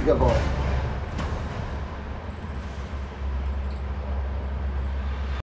Diga, bola.